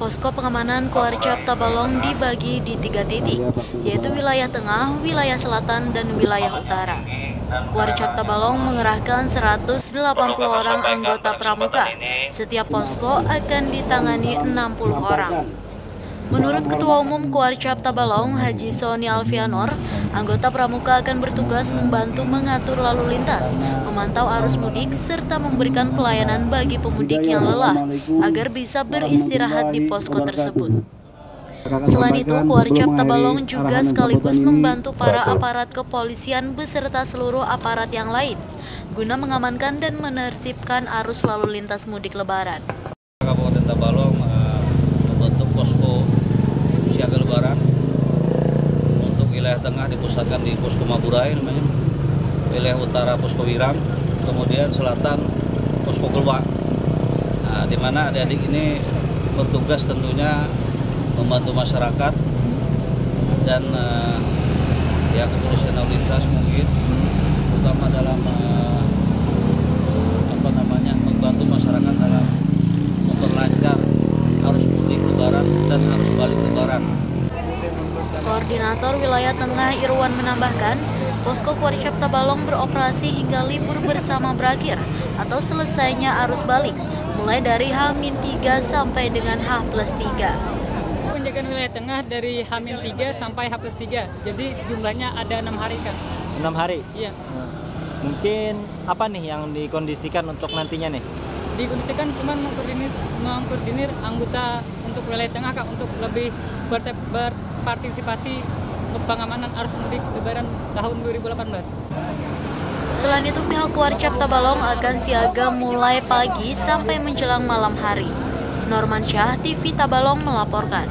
Posko pengamanan Kuarcap Tabalong dibagi di tiga titik, yaitu wilayah tengah, wilayah selatan, dan wilayah utara. Kuarcap Tabalong mengerahkan 180 orang anggota pramuka. Setiap posko akan ditangani 60 orang. Menurut Ketua Umum Kuarcap Tabalong, Haji Sony Alfianor, anggota pramuka akan bertugas membantu mengatur lalu lintas, memantau arus mudik, serta memberikan pelayanan bagi pemudik yang lelah agar bisa beristirahat di posko tersebut. Selain itu, Kuarcap Tabalong juga sekaligus membantu para aparat kepolisian beserta seluruh aparat yang lain guna mengamankan dan menertibkan arus lalu lintas mudik lebaran. Kabupaten Tabalong uh, membentuk posko siaga lebaran untuk wilayah tengah dipusatkan di posko Maburai namanya wilayah utara posko Wirang kemudian selatan posko Kelwa nah, di mana adik-adik ini bertugas tentunya membantu masyarakat dan uh, ya kepolisian lalu lintas mungkin terutama dalam uh, apa namanya membantu masyarakat dalam memperlancar arus mudik lebaran dan arus balik lebaran. Koordinator Wilayah Tengah Irwan menambahkan, Posko Kuaricap Tabalong beroperasi hingga libur bersama berakhir atau selesainya arus balik, mulai dari H-3 sampai dengan H plus 3. Penjagaan wilayah tengah dari H-3 sampai H plus 3, jadi jumlahnya ada enam hari Kang. enam hari Iya, mungkin apa nih yang dikondisikan untuk nantinya nih dikondisikan cuma mengkoordinir, mengkoordinir anggota untuk wilayah tengah Kak untuk lebih berpartisipasi pengamanan arus mudik lebaran tahun 2018. Selain itu, pihak Kuarcap Tabalong akan siaga mulai pagi sampai menjelang malam hari. Norman Syah, TV Tabalong melaporkan.